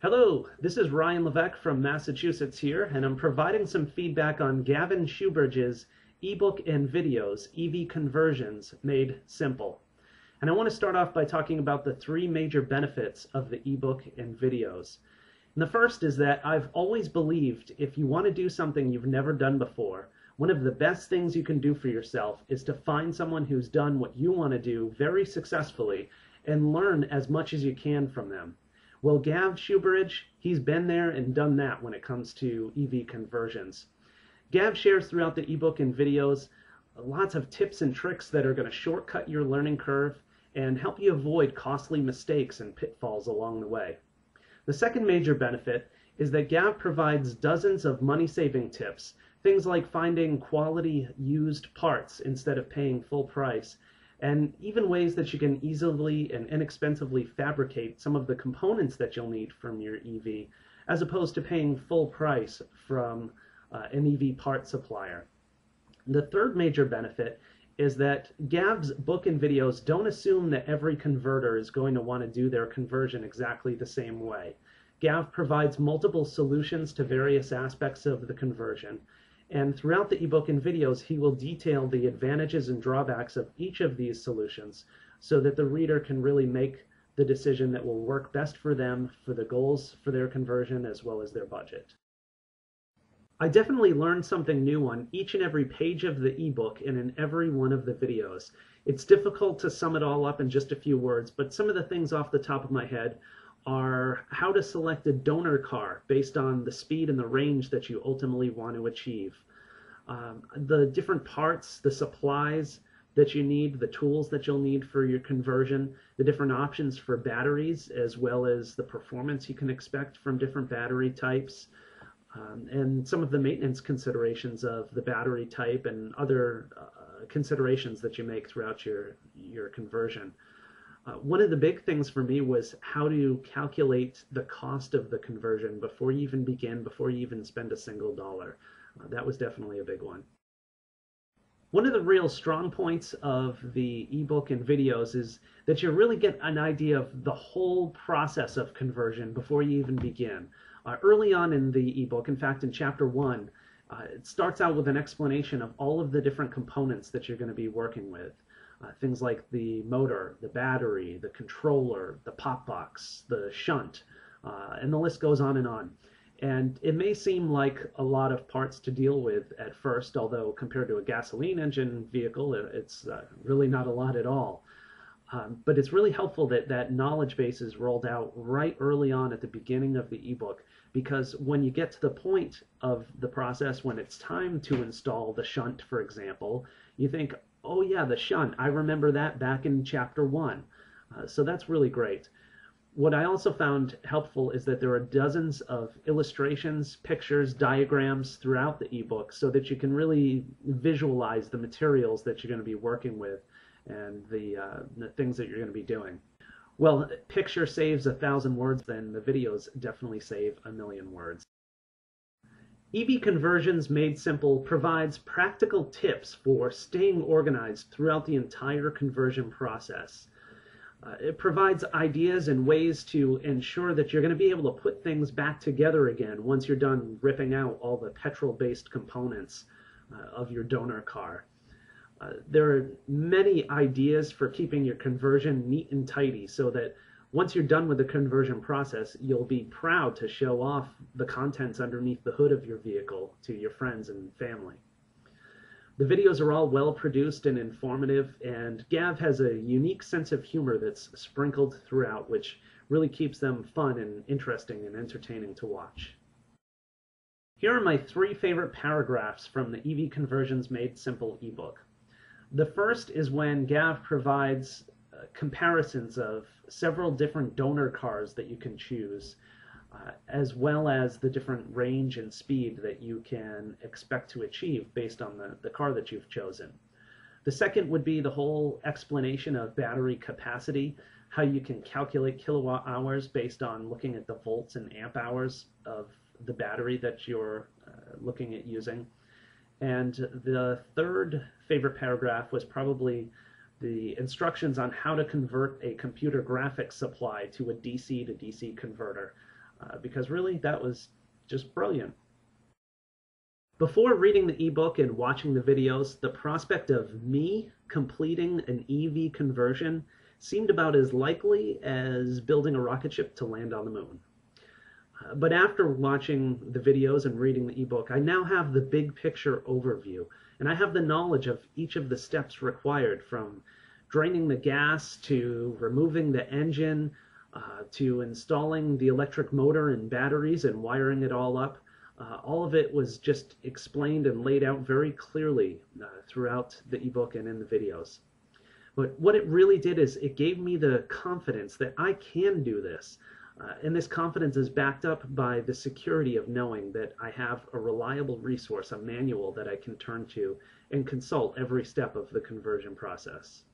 Hello, this is Ryan Levesque from Massachusetts here, and I'm providing some feedback on Gavin Shoebridge's ebook and videos, EV Conversions Made Simple. And I want to start off by talking about the three major benefits of the ebook and videos. And the first is that I've always believed if you want to do something you've never done before, one of the best things you can do for yourself is to find someone who's done what you want to do very successfully and learn as much as you can from them. Well, Gav Shoebridge, he's been there and done that when it comes to EV conversions. Gav shares throughout the ebook and videos uh, lots of tips and tricks that are going to shortcut your learning curve and help you avoid costly mistakes and pitfalls along the way. The second major benefit is that Gav provides dozens of money-saving tips, things like finding quality used parts instead of paying full price, and even ways that you can easily and inexpensively fabricate some of the components that you'll need from your EV, as opposed to paying full price from uh, an EV part supplier. The third major benefit is that Gav's book and videos don't assume that every converter is going to want to do their conversion exactly the same way. Gav provides multiple solutions to various aspects of the conversion, and throughout the ebook and videos, he will detail the advantages and drawbacks of each of these solutions so that the reader can really make the decision that will work best for them, for the goals for their conversion, as well as their budget. I definitely learned something new on each and every page of the ebook and in every one of the videos. It's difficult to sum it all up in just a few words, but some of the things off the top of my head are how to select a donor car based on the speed and the range that you ultimately want to achieve. Um, the different parts, the supplies that you need, the tools that you'll need for your conversion, the different options for batteries, as well as the performance you can expect from different battery types, um, and some of the maintenance considerations of the battery type and other uh, considerations that you make throughout your your conversion. Uh, one of the big things for me was how to calculate the cost of the conversion before you even begin, before you even spend a single dollar. Uh, that was definitely a big one. One of the real strong points of the ebook and videos is that you really get an idea of the whole process of conversion before you even begin. Uh, early on in the ebook, in fact, in chapter one, uh, it starts out with an explanation of all of the different components that you're going to be working with. Uh, things like the motor, the battery, the controller, the pot box, the shunt, uh, and the list goes on and on. And it may seem like a lot of parts to deal with at first, although compared to a gasoline engine vehicle, it's uh, really not a lot at all. Um, but it's really helpful that that knowledge base is rolled out right early on at the beginning of the ebook because when you get to the point of the process when it's time to install the shunt, for example, you think, oh yeah, the shunt, I remember that back in chapter one. Uh, so that's really great. What I also found helpful is that there are dozens of illustrations, pictures, diagrams throughout the ebook so that you can really visualize the materials that you're going to be working with and the, uh, the things that you're going to be doing. Well, picture saves a thousand words, then the videos definitely save a million words. EV Conversions Made Simple provides practical tips for staying organized throughout the entire conversion process. Uh, it provides ideas and ways to ensure that you're going to be able to put things back together again once you're done ripping out all the petrol-based components uh, of your donor car. Uh, there are many ideas for keeping your conversion neat and tidy so that once you're done with the conversion process, you'll be proud to show off the contents underneath the hood of your vehicle to your friends and family. The videos are all well produced and informative, and Gav has a unique sense of humor that's sprinkled throughout, which really keeps them fun and interesting and entertaining to watch. Here are my three favorite paragraphs from the EV Conversions Made Simple ebook. The first is when Gav provides uh, comparisons of several different donor cars that you can choose, uh, as well as the different range and speed that you can expect to achieve based on the, the car that you've chosen. The second would be the whole explanation of battery capacity, how you can calculate kilowatt hours based on looking at the volts and amp hours of the battery that you're uh, looking at using. And the third favorite paragraph was probably the instructions on how to convert a computer graphics supply to a DC to DC converter. uh, because really that was just brilliant. Before reading the ebook and watching the videos, the prospect of me completing an EV conversion seemed about as likely as building a rocket ship to land on the moon. Uh, but after watching the videos and reading the ebook, I now have the big picture overview, and I have the knowledge of each of the steps required from draining the gas to removing the engine uh, to installing the electric motor and batteries and wiring it all up. Uh, all of it was just explained and laid out very clearly uh, throughout the ebook and in the videos. But what it really did is it gave me the confidence that I can do this. Uh, and this confidence is backed up by the security of knowing that I have a reliable resource, a manual that I can turn to and consult every step of the conversion process.